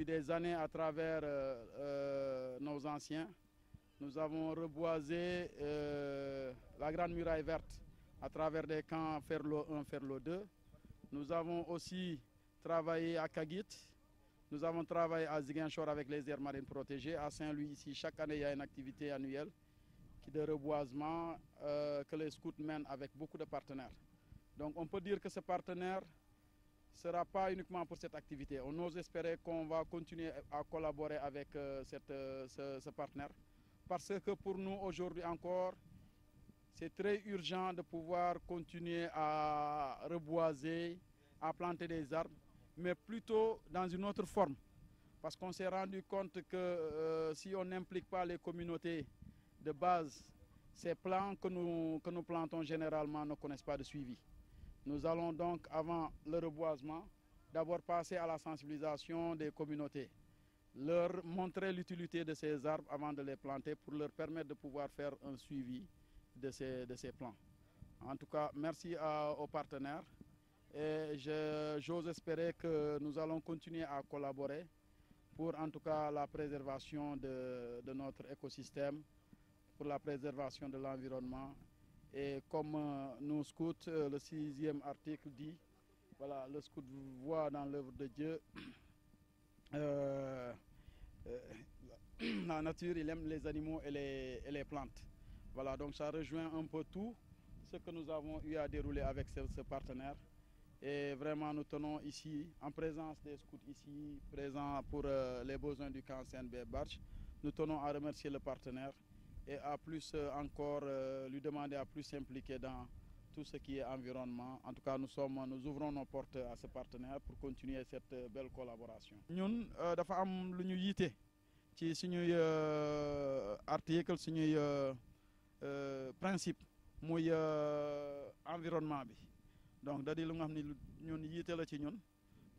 depuis des années à travers euh, euh, nos anciens. Nous avons reboisé euh, la Grande Muraille Verte à travers des camps Ferlo 1, Ferlo 2. Nous avons aussi travaillé à Kagit. Nous avons travaillé à Ziguinchor avec les aires marines protégées. À Saint-Louis, ici, chaque année, il y a une activité annuelle qui de reboisement que les scouts mènent avec beaucoup de partenaires. Donc on peut dire que ce partenaire ne sera pas uniquement pour cette activité. On ose espérer qu'on va continuer à collaborer avec euh, cette, euh, ce, partenaire. Parce que pour nous, aujourd'hui encore, c'est très urgent de pouvoir continuer à reboiser, à planter des arbres, mais plutôt dans une autre forme. Parce qu'on s'est rendu compte que euh, si on n'implique pas les communautés de base, ces plants que nous, que nous plantons généralement ne connaissent pas de suivi. Nous allons donc, avant le reboisement, d'abord passer à la sensibilisation des communautés, leur montrer l'utilité de ces arbres avant de les planter pour leur permettre de pouvoir faire un suivi de ces, de ces plants. En tout cas, merci aux partenaires et j'ose espérer que nous allons continuer à collaborer pour en tout cas la préservation de, de notre écosystème, pour la préservation de l'environnement et comme euh, nous scouts, euh, le sixième article dit, voilà, le scout voit dans l'œuvre de Dieu euh, la nature, il aime les animaux et les, et les, plantes. Voilà, donc ça rejoint un peu tout ce que nous avons eu à dérouler avec ce, partenaire. Et vraiment, nous tenons ici, en présence des scouts ici, présents pour les besoins du camp CNB Barch, nous tenons à remercier le partenaire et à plus encore euh, lui demander à plus s'impliquer dans tout ce qui est environnement. En tout cas, nous, sommes, nous ouvrons nos portes à ce partenaire pour continuer cette belle collaboration. ñun dafa am lu ñu yiite ci suñuy article suñuy principe muy environnement donc da di ñun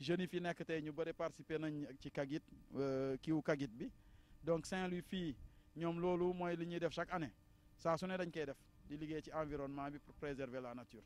jeunes yi fi nekk tey ñu bëri participer nañ ci Kagit kiiwu Kagit bi. Donc Saint-Louis fii ñoom loolu mooy li ñuy def chaque année. Saa su ne dañ koy def di liggéey ci environnement bi pour préserver la nature.